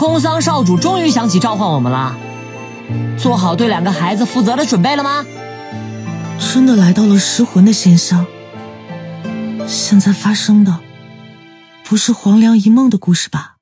空桑少主终于想起召唤我们了。做好对两个孩子负责的准备了吗？真的来到了失魂的仙乡。现在发生的不是黄粱一梦的故事吧？